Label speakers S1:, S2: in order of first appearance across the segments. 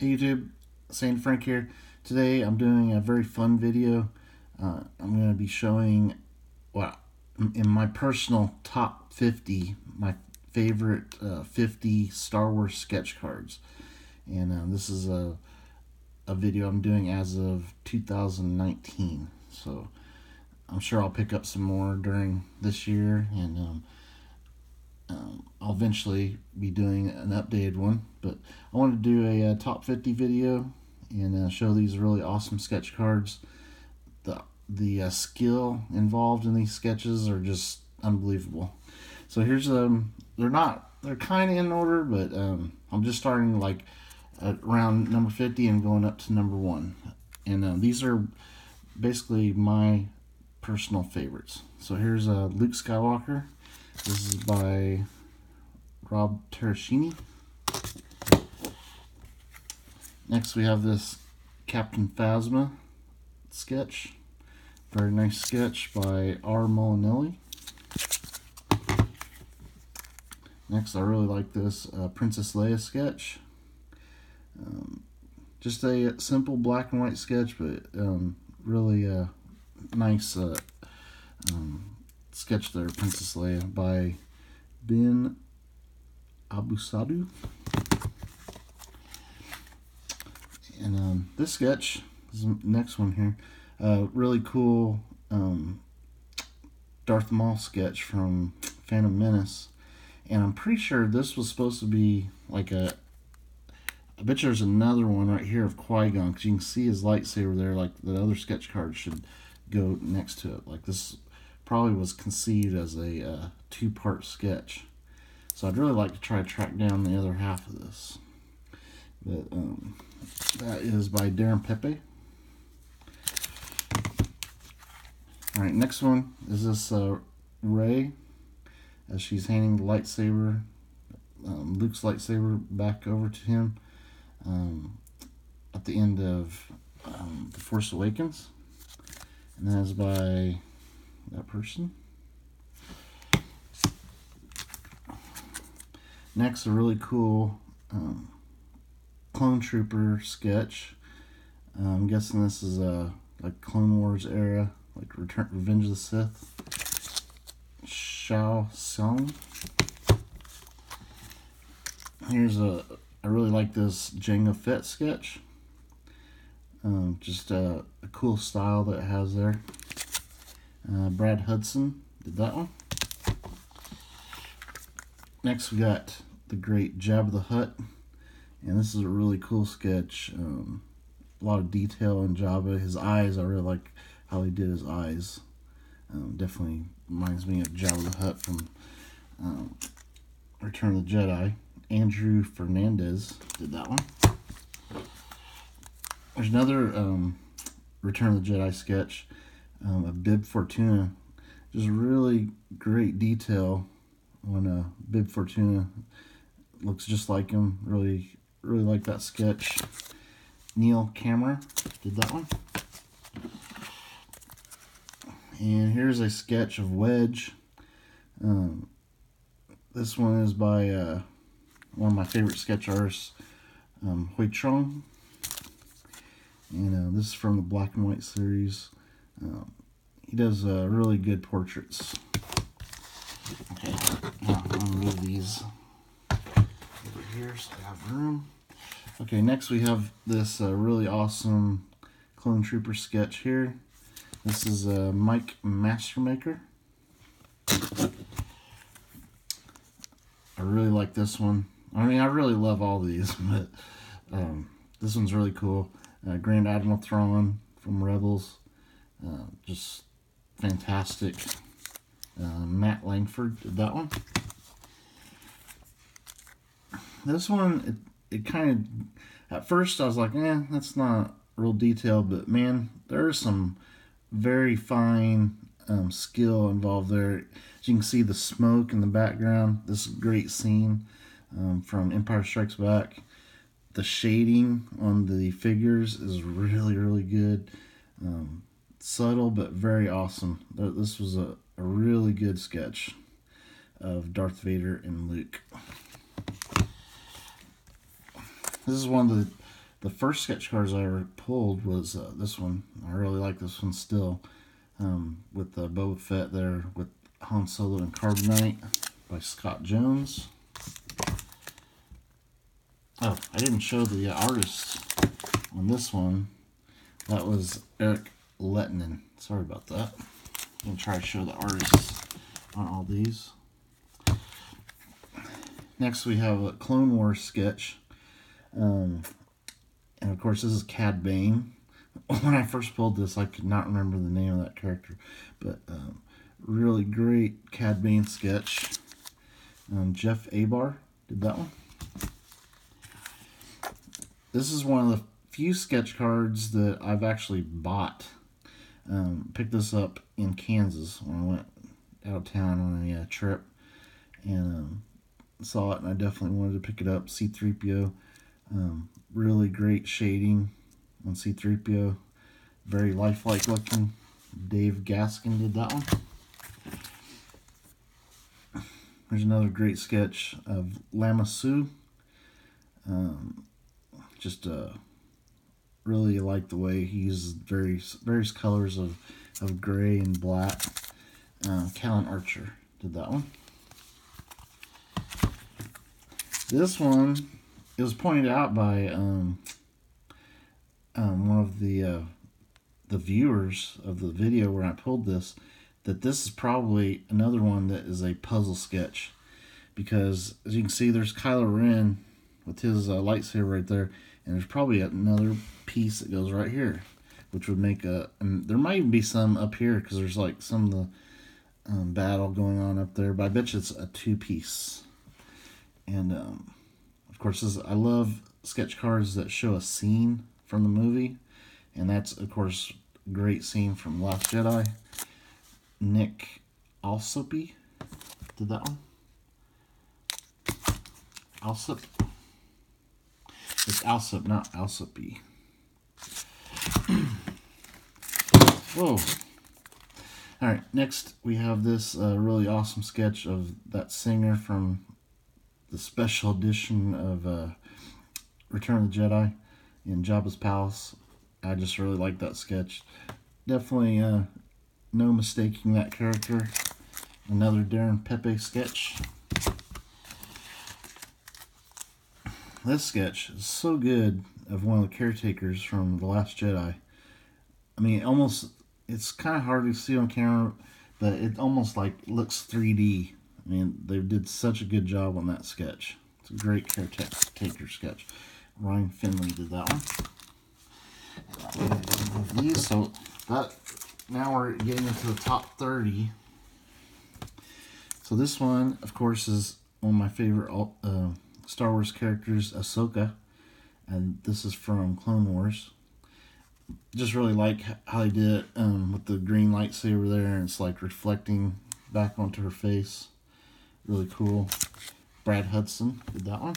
S1: Hey YouTube, Sandy Frank here. Today I'm doing a very fun video. Uh, I'm going to be showing well, in my personal top 50, my favorite uh, 50 Star Wars sketch cards. And uh, this is a, a video I'm doing as of 2019. So I'm sure I'll pick up some more during this year and um, um, I'll eventually be doing an updated one, but I wanted to do a, a uh, top 50 video and uh, show these really awesome sketch cards. The the uh, skill involved in these sketches are just unbelievable. So here's um they're not they're kind of in order, but um, I'm just starting like around number 50 and going up to number one. And uh, these are basically my personal favorites. So here's uh, Luke Skywalker. This is by Rob Terracini. Next we have this Captain Phasma sketch. Very nice sketch by R. Molinelli. Next, I really like this uh, Princess Leia sketch. Um, just a simple black and white sketch, but um, really uh, nice uh, um, sketch there, Princess Leia, by Ben AbuSaada. And um, this sketch, this next one here, uh, really cool um, Darth Maul sketch from Phantom Menace. And I'm pretty sure this was supposed to be like a. I bet there's another one right here of Qui Gon because you can see his lightsaber there. Like the other sketch card should go next to it. Like this probably was conceived as a uh, two-part sketch. So I'd really like to try to track down the other half of this. But um, that is by Darren Pepe. All right, next one is this uh, Rey as she's handing the lightsaber, um, Luke's lightsaber back over to him um, at the end of um, The Force Awakens. And that is by that person. Next, a really cool um, Clone Trooper sketch. Uh, I'm guessing this is a like Clone Wars era, like Return Revenge of the Sith. Shao Tsung. Here's a I really like this Jango Fett sketch. Um, just a, a cool style that it has there. Uh, Brad Hudson did that one. Next we got the great Jabba the Hutt. And this is a really cool sketch. Um, a lot of detail in Jabba. His eyes, I really like how he did his eyes. Um, definitely reminds me of Jabba the Hutt from um, Return of the Jedi. Andrew Fernandez did that one. There's another um, Return of the Jedi sketch um, a Bib Fortuna. Just really great detail on a Bib Fortuna. Looks just like him. Really, really like that sketch. Neil Camera did that one. And here's a sketch of Wedge. Um, this one is by uh, one of my favorite sketch artists, um, Huy Truong. And uh, this is from the Black and White series. Um, he does uh, really good portraits. Okay, now I'm gonna move these over here so I have room. Okay, next we have this uh, really awesome Clone Trooper sketch here. This is uh, Mike Mastermaker. I really like this one. I mean, I really love all these, but um, this one's really cool. Uh, Grand Admiral Thrawn from Rebels. Uh, just fantastic. Uh, Matt Langford did that one. This one, it, it kind of, at first I was like, eh, that's not real detailed, but man, there's some very fine um, skill involved there. As you can see the smoke in the background, this great scene um, from Empire Strikes Back. The shading on the figures is really, really good. Um, subtle but very awesome. This was a, a really good sketch of Darth Vader and Luke. This is one of the the first sketch cards I ever pulled was uh, this one. I really like this one still. Um, with the Boba Fett there with Han Solo and Carbonite by Scott Jones. Oh, I didn't show the artist on this one. That was Eric Lettinen. Sorry about that. I'm going to try to show the artists on all these. Next we have a Clone Wars sketch. Um, and of course this is Cad Bane. When I first pulled this I could not remember the name of that character. But um, really great Cad Bane sketch. Um, Jeff Abar did that one. This is one of the few sketch cards that I've actually bought. Um, picked this up in Kansas when I went out of town on a uh, trip and um, saw it and I definitely wanted to pick it up. C3PO, um, really great shading on C3PO, very lifelike looking. Dave Gaskin did that one. There's another great sketch of Lama Su. Um, just uh, really like the way he uses various various colors of of gray and black. Uh, Callan Archer did that one. This one it was pointed out by um, um, one of the uh, the viewers of the video where I pulled this that this is probably another one that is a puzzle sketch because as you can see there's Kylo Ren with his uh, lightsaber right there and there's probably another piece that goes right here which would make a and there might be some up here because there's like some of the um, battle going on up there but I bet you it's a two piece and um, of course this, I love sketch cards that show a scene from the movie and that's of course great scene from Last Jedi Nick Alsopy did that one. Alsop. It's Alsop, not Alsopy. Whoa. All right, next we have this uh, really awesome sketch of that singer from the special edition of uh, Return of the Jedi in Jabba's Palace. I just really like that sketch. Definitely uh, no mistaking that character. Another Darren Pepe sketch. This sketch is so good of one of the caretakers from The Last Jedi. I mean, almost, it's kind of hard to see on camera, but it almost like looks 3D. I mean, they did such a good job on that sketch. It's a great caretaker sketch. Ryan Finley did that one. These, so that now we're getting into the top 30. So this one, of course, is one of my favorite uh, Star Wars characters, Ahsoka. And this is from Clone Wars. Just really like how they did it um, with the green lightsaber there. And it's like reflecting back onto her face. Really cool. Brad Hudson did that one.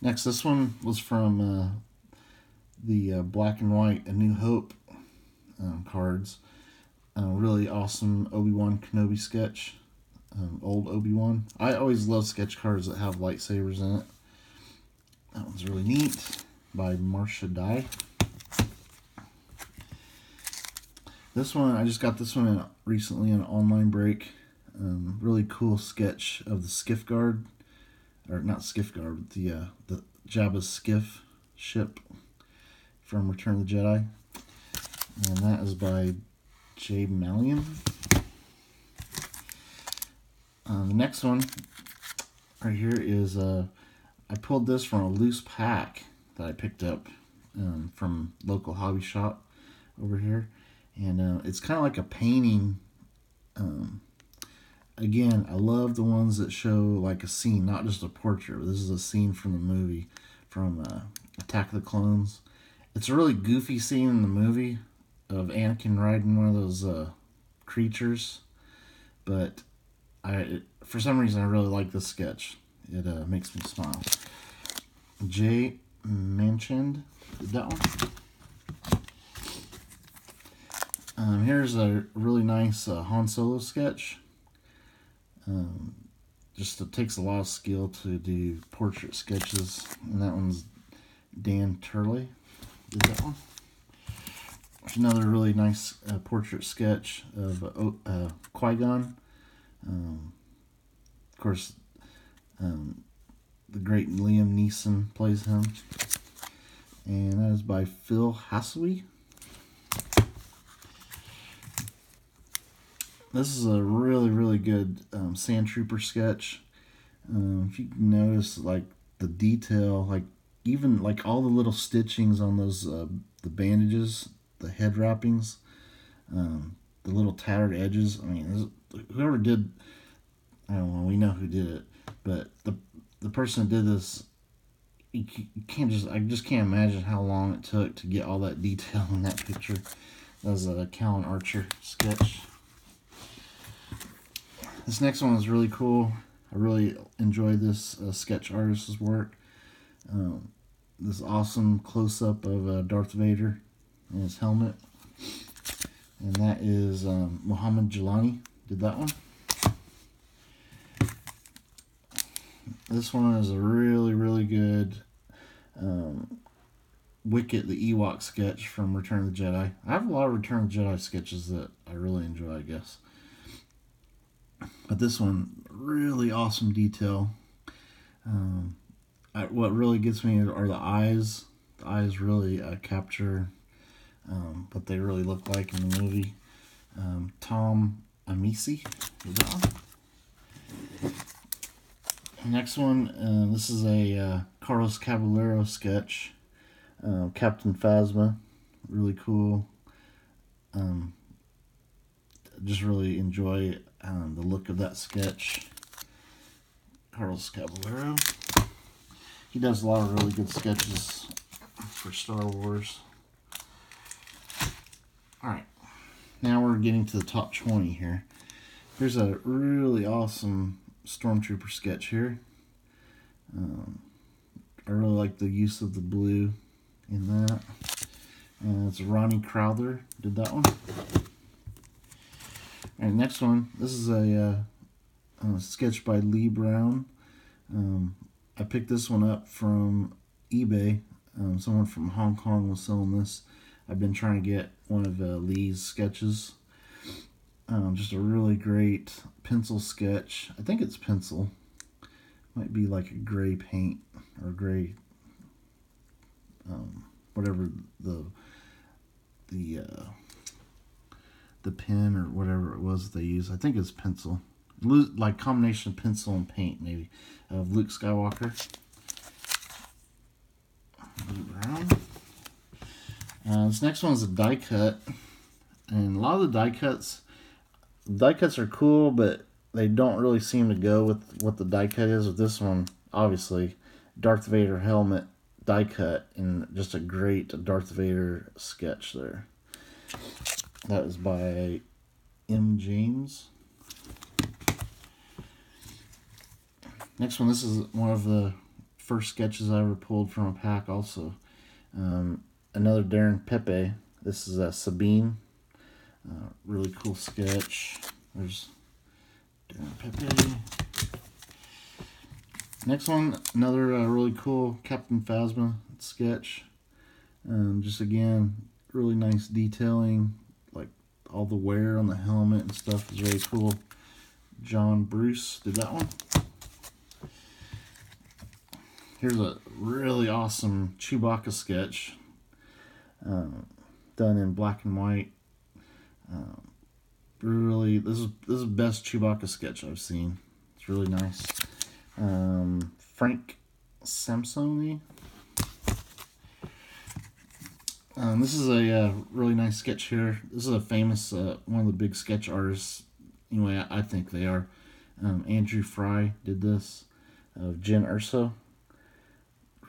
S1: Next, this one was from uh, the uh, black and white A New Hope um, cards. Uh, really awesome Obi-Wan Kenobi sketch. Um, old Obi-Wan. I always love sketch cards that have lightsabers in it. That one's really neat. By Marcia Dye. This one, I just got this one in, recently in an online break. Um, really cool sketch of the skiff guard. Or not skiff guard, but the, uh, the Jabba's skiff ship from Return of the Jedi. And that is by Jay Malian. Uh, the next one right here is, uh, I pulled this from a loose pack that I picked up um, from local hobby shop over here. And uh, it's kind of like a painting. Um, again, I love the ones that show like a scene, not just a portrait. This is a scene from the movie, from uh, Attack of the Clones. It's a really goofy scene in the movie of Anakin riding one of those uh, creatures, but I for some reason I really like this sketch. It uh, makes me smile. Jay mentioned that one. Um, here's a really nice uh, Han Solo sketch. Um, just it takes a lot of skill to do portrait sketches, and that one's Dan Turley did that one. There's Another really nice uh, portrait sketch of uh, uh Qui-Gon. Um, of course, um, the great Liam Neeson plays him. And that is by Phil Hasselby. This is a really, really good um, Sand Trooper sketch. Um, if you notice, like, the detail, like, even, like, all the little stitchings on those, uh, the bandages, the head wrappings, um, the little tattered edges. I mean, whoever did, I don't know, we know who did it, but the the person that did this, you can't just, I just can't imagine how long it took to get all that detail in that picture. That was a Callan Archer sketch. This next one is really cool. I really enjoy this uh, sketch artist's work. Um, this awesome close-up of uh, Darth Vader and his helmet. And that is um, Muhammad Jelani did that one. This one is a really, really good um, Wicket the Ewok sketch from Return of the Jedi. I have a lot of Return of the Jedi sketches that I really enjoy, I guess. But this one, really awesome detail. Um, I, what really gets me are the eyes. The eyes really uh, capture um, what they really look like in the movie. Um, Tom one. Next one, uh, this is a uh, Carlos Caballero sketch. Uh, Captain Phasma, really cool. Um, just really enjoy um, the look of that sketch. Carlos Caballero. He does a lot of really good sketches for Star Wars. Alright, now we're getting to the top 20 here. Here's a really awesome Stormtrooper sketch here. Um, I really like the use of the blue in that. And it's Ronnie Crowther did that one. Alright, next one. This is a, uh, a sketch by Lee Brown. Um, I picked this one up from eBay. Um, someone from Hong Kong was selling this. I've been trying to get one of uh, Lee's sketches. Um, just a really great pencil sketch. I think it's pencil. Might be like a gray paint or gray, um, whatever the the uh, the pen or whatever it was they use. I think it's pencil. Like combination of pencil and paint, maybe, of Luke Skywalker. Uh, this next one is a die cut. And a lot of the die cuts, die cuts are cool, but they don't really seem to go with what the die cut is. With this one, obviously, Darth Vader helmet die cut and just a great Darth Vader sketch there. That is by M. James. Next one, this is one of the first sketches I ever pulled from a pack also. Um, another Darren Pepe. This is a Sabine. Uh, really cool sketch. There's Darren Pepe. Next one, another uh, really cool Captain Phasma sketch. Um, just again, really nice detailing. Like all the wear on the helmet and stuff is really cool. John Bruce did that one. Here's a really awesome Chewbacca sketch uh, done in black and white. Uh, really, this is this is the best Chewbacca sketch I've seen. It's really nice. Um, Frank Samsoni. Um, this is a uh, really nice sketch here. This is a famous, uh, one of the big sketch artists. Anyway, I, I think they are. Um, Andrew Fry did this of Jyn Erso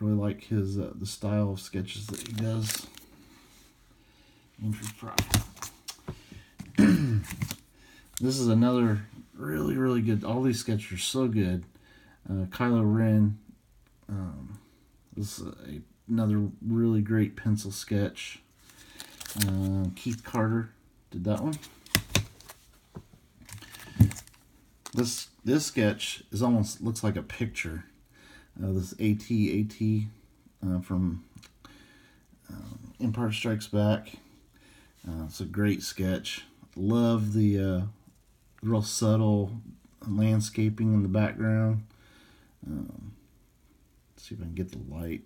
S1: really like his uh, the style of sketches that he does. Andrew Fry. This is another really really good. All these sketches are so good. Uh, Kylo Ren. Um, this is a, another really great pencil sketch. Uh, Keith Carter did that one. This this sketch is almost looks like a picture. Uh, this AT AT uh, from uh, Empire Strikes Back. Uh, it's a great sketch. Love the uh, real subtle landscaping in the background. Um, see if I can get the light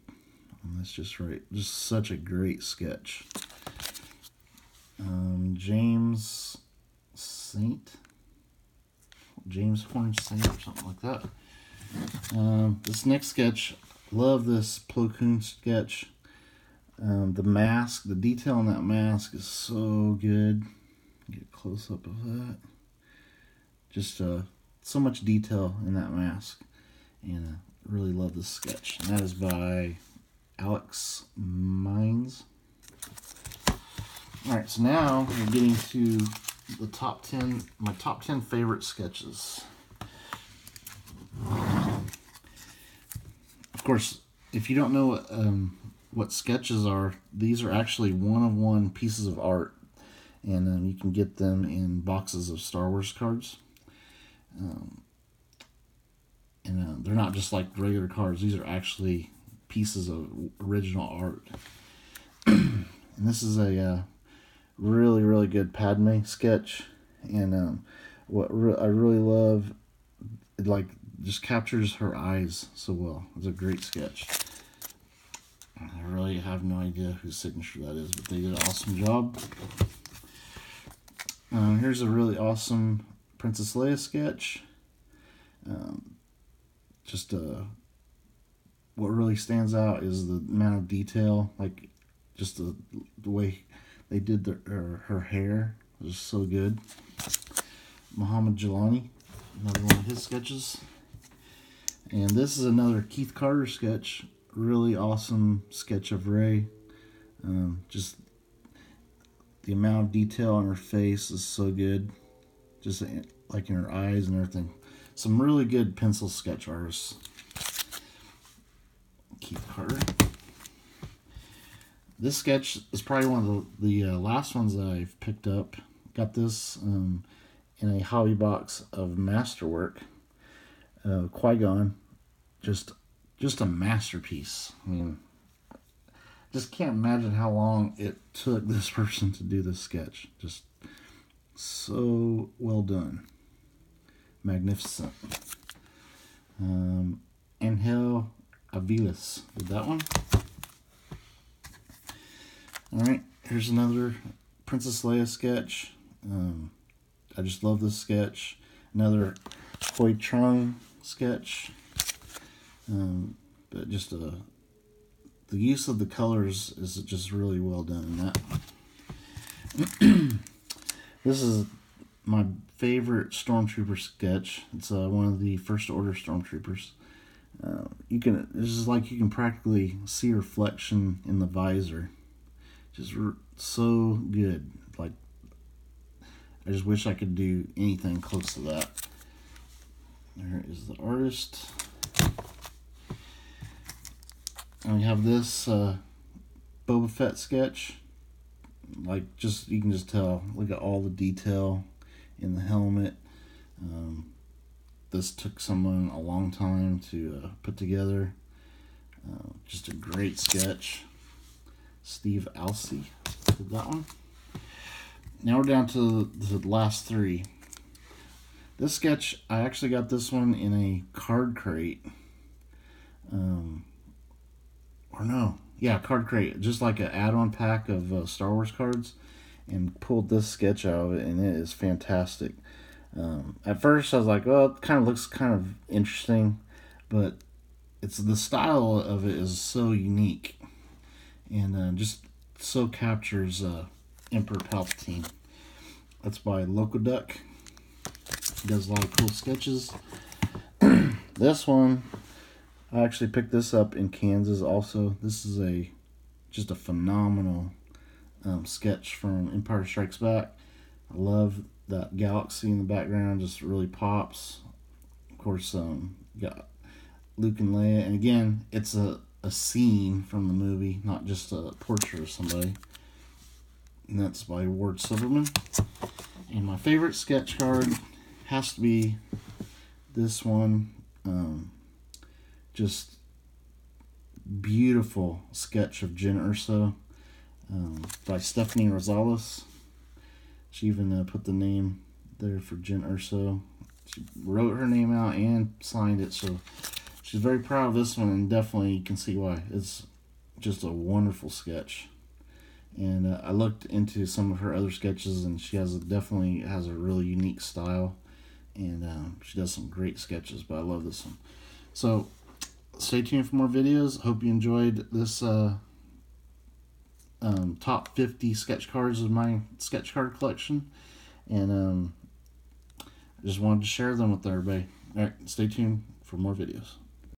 S1: on this just right. Just such a great sketch. Um, James Saint. James Horn Saint or something like that. Um, this next sketch, love this Plo Koon sketch. Um, the mask, the detail on that mask is so good. Get a close up of that. Just uh, so much detail in that mask. And uh, really love this sketch. And that is by Alex Mines. Alright, so now we're getting to the top 10, my top 10 favorite sketches. Of course, if you don't know um, what sketches are, these are actually one-of-one pieces of art. And um, you can get them in boxes of Star Wars cards. Um, and uh, they're not just like regular cards. These are actually pieces of original art. and this is a uh, really, really good Padme sketch. And um, what re I really love, it like just captures her eyes so well. It's a great sketch. I really have no idea whose signature that is, but they did an awesome job. Um, here's a really awesome Princess Leia sketch. Um, just uh, what really stands out is the amount of detail, like just the, the way they did the, her, her hair was so good. Muhammad Jelani, another one of his sketches. And this is another Keith Carter sketch. Really awesome sketch of Rey. Um, just the amount of detail on her face is so good. Just like in her eyes and everything. Some really good pencil sketch artists. Keith Carter. This sketch is probably one of the, the uh, last ones that I've picked up. Got this um, in a hobby box of Masterwork. Uh, Qui-Gon, just just a masterpiece. I mean, just can't imagine how long it took this person to do this sketch. Just so well done. Magnificent. Um, Angel Aviles did that one. Alright, here's another Princess Leia sketch. Um, I just love this sketch. Another Huy Truong sketch. Um, but just a, uh, the use of the colors is just really well done in that. this is my favorite stormtrooper sketch. It's uh, one of the first order stormtroopers. Uh, you can this is like you can practically see reflection in the visor. Just so good. Like I just wish I could do anything close to that. There is the artist. And we have this uh, Boba Fett sketch. Like just you can just tell. Look at all the detail in the helmet. Um, this took someone a long time to uh, put together. Uh, just a great sketch. Steve Alsey did that one. Now we're down to the last three. This sketch, I actually got this one in a card crate. Um, or no, yeah, card crate, just like an add-on pack of uh, Star Wars cards, and pulled this sketch out of it, and it is fantastic. Um, at first, I was like, well, it kind of looks kind of interesting, but it's the style of it is so unique, and uh, just so captures uh, Emperor Palpatine. That's by Loco Duck. He does a lot of cool sketches. this one, I actually picked this up in Kansas. Also, this is a just a phenomenal um, sketch from Empire Strikes Back. I love that galaxy in the background just really pops. Of course, um, got Luke and Leia, and again, it's a, a scene from the movie, not just a portrait of somebody. And that's by Ward Silverman. And my favorite sketch card has to be this one. Um, just beautiful sketch of Jyn Erso um, by Stephanie Rosales. She even uh, put the name there for Jyn Erso. She wrote her name out and signed it, so she's very proud of this one, and definitely you can see why. It's just a wonderful sketch. And uh, I looked into some of her other sketches, and she has a, definitely has a really unique style, and um, she does some great sketches. But I love this one. So stay tuned for more videos. Hope you enjoyed this uh, um, top 50 sketch cards of my sketch card collection. And um, I just wanted to share them with everybody. All right, stay tuned for more videos.